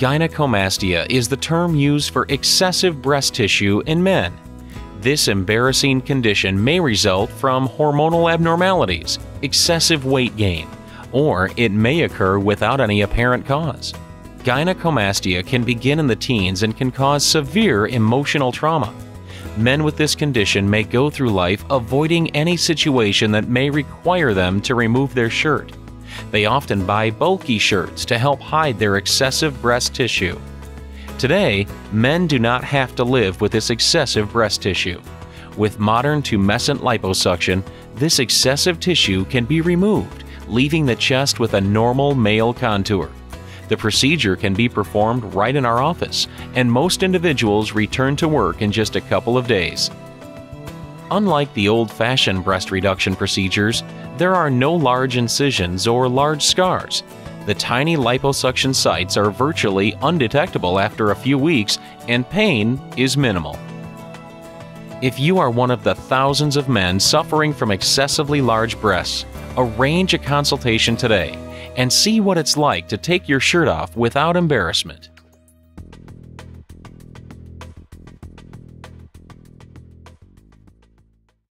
Gynecomastia is the term used for excessive breast tissue in men. This embarrassing condition may result from hormonal abnormalities, excessive weight gain, or it may occur without any apparent cause. Gynecomastia can begin in the teens and can cause severe emotional trauma. Men with this condition may go through life avoiding any situation that may require them to remove their shirt. They often buy bulky shirts to help hide their excessive breast tissue. Today, men do not have to live with this excessive breast tissue. With modern tumescent liposuction, this excessive tissue can be removed, leaving the chest with a normal male contour. The procedure can be performed right in our office, and most individuals return to work in just a couple of days. Unlike the old fashioned breast reduction procedures, there are no large incisions or large scars. The tiny liposuction sites are virtually undetectable after a few weeks, and pain is minimal. If you are one of the thousands of men suffering from excessively large breasts, arrange a consultation today and see what it's like to take your shirt off without embarrassment.